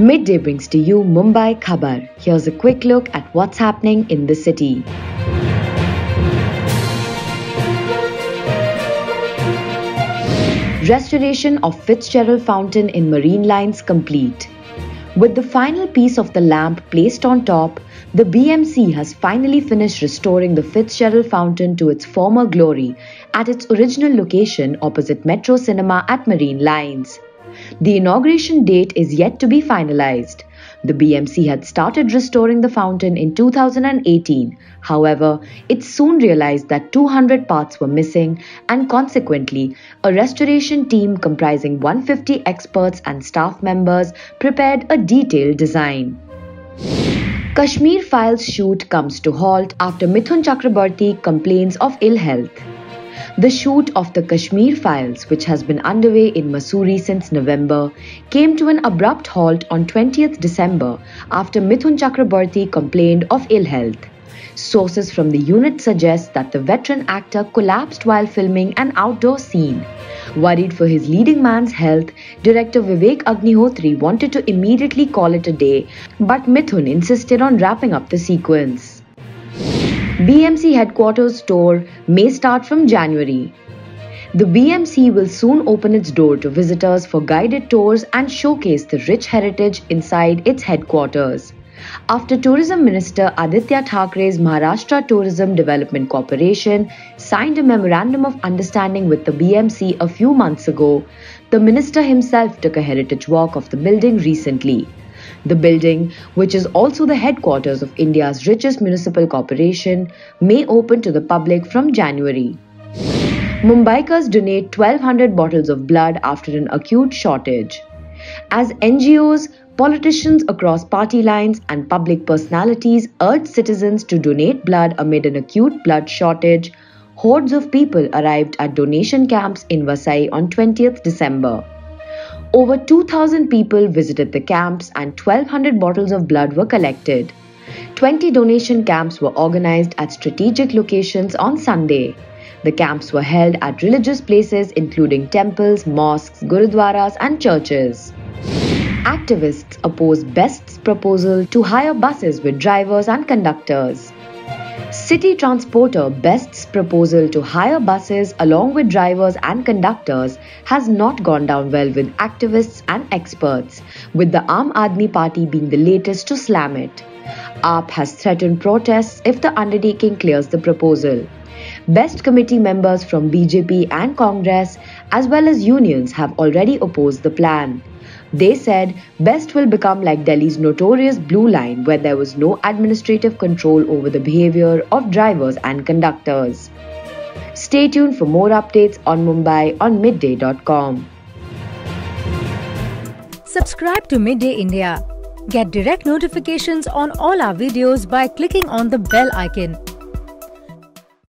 Midday brings to you Mumbai Khabar. Here's a quick look at what's happening in the city. Restoration of Fitzgerald Fountain in Marine Lines complete. With the final piece of the lamp placed on top, the BMC has finally finished restoring the Fitzgerald Fountain to its former glory at its original location opposite Metro Cinema at Marine Lines. The inauguration date is yet to be finalized. The BMC had started restoring the fountain in 2018. However, it soon realized that 200 parts were missing and consequently, a restoration team comprising 150 experts and staff members prepared a detailed design. Kashmir Files shoot comes to halt after Mithun Chakraborty complains of ill health. The shoot of the Kashmir Files, which has been underway in Mussoorie since November, came to an abrupt halt on 20th December after Mithun Chakraborty complained of ill health. Sources from the unit suggest that the veteran actor collapsed while filming an outdoor scene. Worried for his leading man's health, director Vivek Agnihotri wanted to immediately call it a day, but Mithun insisted on wrapping up the sequence. BMC headquarters tour may start from January. The BMC will soon open its door to visitors for guided tours and showcase the rich heritage inside its headquarters. After Tourism Minister Aditya Thackeray's Maharashtra Tourism Development Corporation signed a memorandum of understanding with the BMC a few months ago, the minister himself took a heritage walk of the building recently. The building, which is also the headquarters of India's richest municipal corporation, may open to the public from January. Mumbaikars donate 1200 bottles of blood after an acute shortage. As NGOs, politicians across party lines, and public personalities urge citizens to donate blood amid an acute blood shortage, hordes of people arrived at donation camps in Vasai on 20th December. Over 2,000 people visited the camps and 1,200 bottles of blood were collected. 20 donation camps were organized at strategic locations on Sunday. The camps were held at religious places including temples, mosques, gurudwaras, and churches. Activists oppose Best's proposal to hire buses with drivers and conductors. City Transporter Best's proposal to hire buses along with drivers and conductors has not gone down well with activists and experts, with the Aam Aadmi Party being the latest to slam it. AAP has threatened protests if the undertaking clears the proposal. Best committee members from BJP and Congress, as well as unions, have already opposed the plan. They said Best will become like Delhi's notorious Blue Line, where there was no administrative control over the behavior of drivers and conductors. Stay tuned for more updates on Mumbai on midday.com. Subscribe to Midday India. Get direct notifications on all our videos by clicking on the bell icon.